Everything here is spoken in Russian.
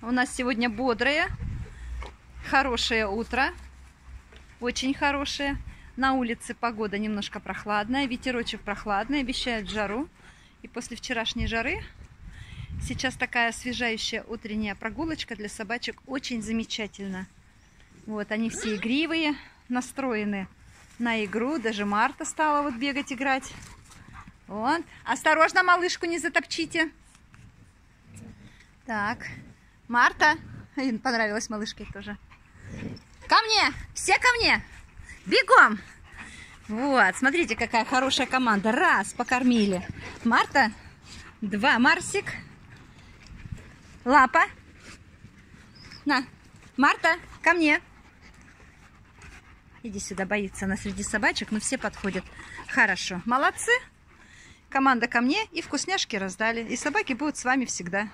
У нас сегодня бодрое, хорошее утро. Очень хорошее. На улице погода немножко прохладная, ветерочек прохладный, обещают жару. И после вчерашней жары сейчас такая освежающая утренняя прогулочка для собачек очень замечательно. Вот, они все игривые, настроены на игру. Даже Марта стала вот бегать, играть. Вот. Осторожно, малышку не затопчите. Так. Марта. Им понравилась малышке тоже. Ко мне! Все ко мне! Бегом! Вот, смотрите, какая хорошая команда. Раз, покормили. Марта. Два, Марсик. Лапа. На. Марта, ко мне. Иди сюда, боится она среди собачек, но все подходят. Хорошо. Молодцы. Команда ко мне и вкусняшки раздали. И собаки будут с вами всегда.